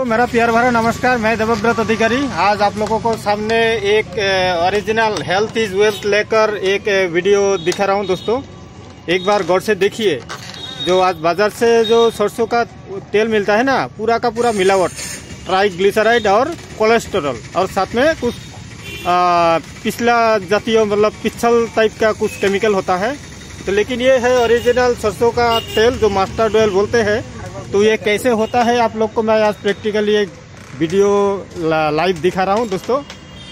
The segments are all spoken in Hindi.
मेरा प्यार भरा नमस्कार, मैं देवव्रत अधिकारी। आज आप लोगों को सामने एक ओरिजिनल हेल्थ इज़ वेल्थ लेकर एक वीडियो दिखा रहा हूँ दोस्तों। एक बार गौर से देखिए, जो आज बाज़ार से जो सरसों का तेल मिलता है ना, पूरा का पूरा मिलावट ट्राई ट्राइग्लिसराइड और कोलेस्टेरॉल और साथ में कुछ पिछला जातीय मतलब पिछल टाइप का कुछ केमिकल होता है। तो लेकिन ये है ओरिजिनल सरसों का तेल, जो मास्टर ऑयल बोलते हैं। तो ये कैसे होता है आप लोग को मैं आज प्रैक्टिकली एक वीडियो लाइव दिखा रहा हूँ दोस्तों।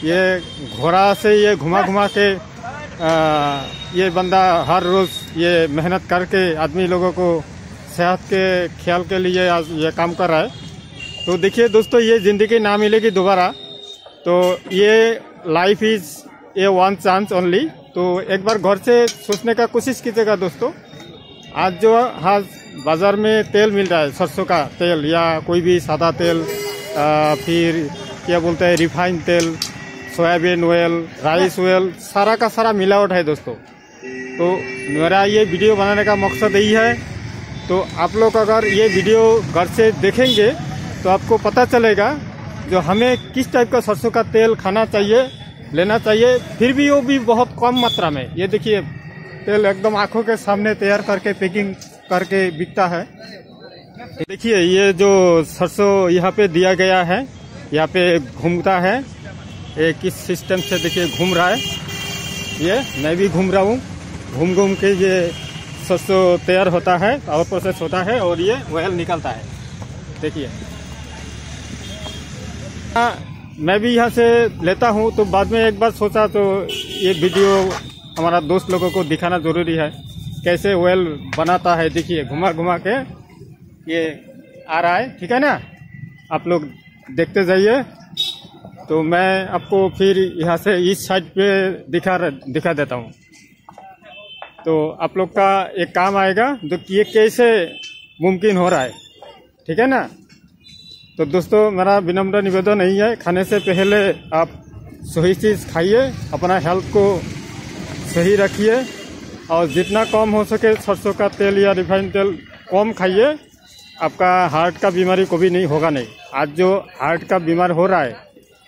ये घोड़ा से ये घुमा घुमा के आ, ये बंदा हर रोज ये मेहनत करके आदमी लोगों को सेहत के ख्याल के लिए आज ये काम कर रहा है। तो देखिए दोस्तों ये ज़िंदगी ना मिलेगी दोबारा। तो ये life is a one chance only तो एक बार घर से सोचने का कोशिश कीजिएगा दोस्तों। आज जो आज बाज़ार में तेल मिल रहा है सरसों का तेल या कोई भी सादा तेल आ, फिर क्या बोलते हैं रिफाइंड तेल सोयाबीन ऑयल राइस ऑयल सारा का सारा मिलावट है दोस्तों। तो मेरा ये वीडियो बनाने का मकसद यही है। तो आप लोग अगर ये वीडियो घर से देखेंगे तो आपको पता चलेगा जो हमें किस टाइप का सरसों का तेल खाना चाहिए लेना चाहिए। फिर भी वो भी बहुत कम मात्रा में। ये देखिए तेल एकदम आँखों के सामने तैयार करके पैकिंग करके बिकता है। देखिए ये जो सरसों यहाँ पे दिया गया है यहाँ पे घूमता है। ये किस सिस्टम से देखिए घूम रहा है। ये मैं भी घूम रहा हूँ। घूम घूम के ये सरसों तैयार होता है और प्रोसेस होता है और ये ऑयल निकलता है। देखिए। हाँ, मैं भी यहाँ से लेता हूँ तो बाद में एक बार सोचा तो ये वीडियो हमारा दोस्त लोगों को दिखाना ज़रूरी है। कैसे वेल बनाता है, देखिए, घुमा घुमा के ये आ रहा है, ठीक है ना? आप लोग देखते जाइए। तो मैं आपको फिर यहाँ से इस साइड पे दिखा दिखा देता हूँ। तो आप लोग का एक काम आएगा जो कि ये कैसे मुमकिन हो रहा है, ठीक है ना? तो दोस्तों, मेरा विनम्र निवेदन यही है, खाने से पहले आप सही चीज़ खाइए, अपना हेल्थ को सही रखिए। और जितना कम हो सके सरसों का तेल या रिफाइंड तेल कम खाइए। आपका हार्ट का बीमारी कभी नहीं होगा नहीं। आज जो हार्ट का बीमार हो रहा है,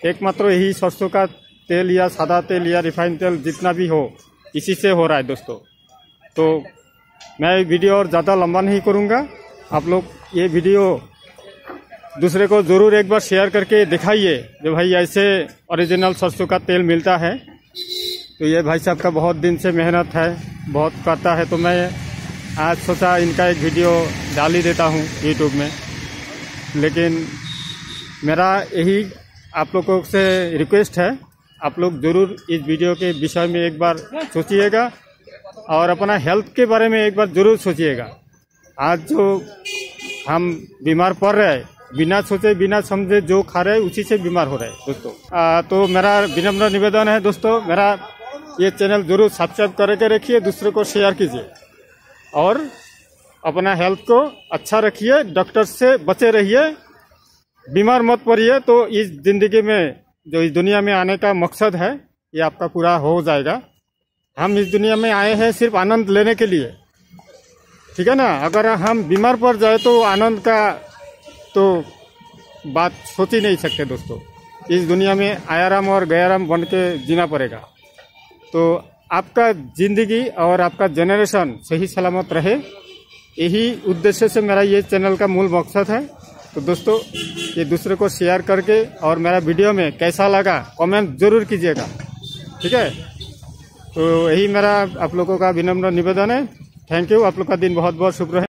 एकमात्र यही सरसों का तेल या सादा तेल या रिफाइंड तेल जितना भी हो, इसी से हो रहा है दोस्तों। तो मैं वीडियो और ज़्यादा लंबा नहीं करूँगा। आप लोग ये वीडियो दूसरे को ज़रूर एक बार शेयर करके दिखाइए जो भाई ऐसे ओरिजिनल सरसों का तेल मिलता है। तो ये भाई साहब का बहुत दिन से मेहनत है। बहुत करता है तो मैं आज सोचा इनका एक वीडियो डाल ही देता हूँ यूट्यूब में। लेकिन मेरा यही आप लोगों से रिक्वेस्ट है आप लोग ज़रूर इस वीडियो के विषय में एक बार सोचिएगा और अपना हेल्थ के बारे में एक बार ज़रूर सोचिएगा। आज जो हम बीमार पड़ रहे हैं बिना सोचे बिना समझे जो खा रहे उसी से बीमार हो रहे हैं दोस्तों। आ, तो मेरा विनम्र निवेदन है दोस्तों मेरा ये चैनल ज़रूर सब्सक्राइब करके रखिए, दूसरे को शेयर कीजिए। और अपना हेल्थ को अच्छा रखिए डॉक्टर से बचे रहिए, बीमार मत पड़िए। तो इस ज़िंदगी में, जो इस दुनिया में आने का मकसद है, ये आपका पूरा हो जाएगा। हम इस दुनिया में आए हैं सिर्फ़ आनंद लेने के लिए। ठीक है ना? अगर हम बीमार पड़ जाए तो आनंद का तो बात सोच ही नहीं सकते दोस्तों। इस दुनिया में आयाराम और गयाराम बन के जीना पड़ेगा। तो आपका ज़िंदगी और आपका जनरेशन सही सलामत रहे। यही उद्देश्य से मेरा ये चैनल का मूल मकसद है। तो दोस्तों, ये दूसरे को शेयर करके और मेरा वीडियो में कैसा लगा कमेंट ज़रूर कीजिएगा। ठीक है? तो यही मेरा आप लोगों का विनम्र निवेदन है। थैंक यू आप लोग का दिन बहुत बहुत शुभ रहे।